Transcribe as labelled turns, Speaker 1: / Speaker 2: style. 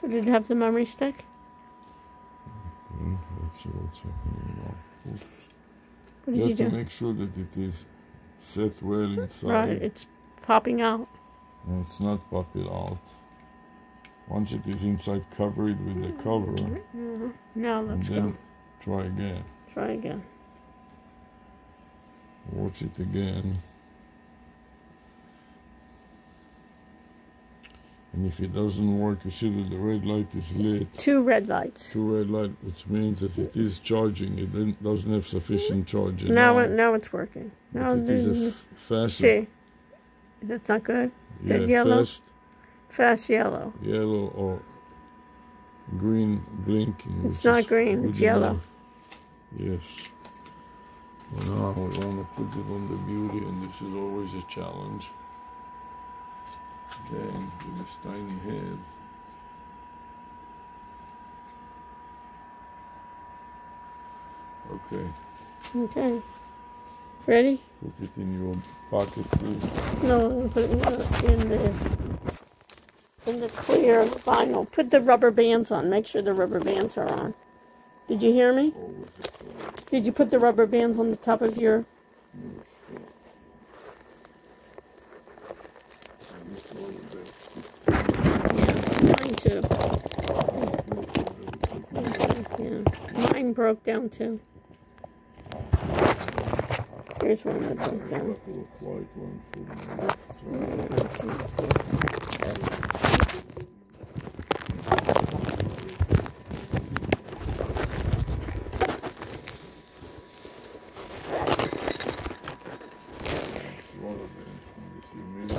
Speaker 1: So did it have the memory stick?
Speaker 2: Okay, let's see what's happening now. Oops.
Speaker 1: What
Speaker 2: You
Speaker 1: did you
Speaker 2: have to make sure that it is set well inside.
Speaker 1: Right, it's popping out.
Speaker 2: and it's not popping out. Once it is inside, cover it with the cover,
Speaker 1: Mhm. Now let's
Speaker 2: then
Speaker 1: go.
Speaker 2: try again.
Speaker 1: Try again.
Speaker 2: Watch it again. And if it doesn't work, you see that the red light is lit.
Speaker 1: Two red lights.
Speaker 2: Two red light, which means that it is charging. It doesn't have sufficient charge.
Speaker 1: Now it now it's working. Now
Speaker 2: it is a fast,
Speaker 1: see. That's not good.
Speaker 2: yeah,
Speaker 1: that yellow?
Speaker 2: fast
Speaker 1: Fast yellow.
Speaker 2: yellow or green blinking.
Speaker 1: It's not green, it's yellow.
Speaker 2: enough. Yes. Well, now we want to put it on the beauty, and this is always a challenge. Again, with this tiny head. Okay,
Speaker 1: Okay. Ready?
Speaker 2: put it in your pocket, please.
Speaker 1: No, put it in the, in the in the clear vinyl. Put the rubber bands on. Make sure the rubber bands are on. Did you hear me?
Speaker 2: Oh, Challenge.
Speaker 1: Did you put the rubber bands on the top of your? Yeah, mine too. Yeah, mine broke down too. Here's one that broke down.
Speaker 2: Thank.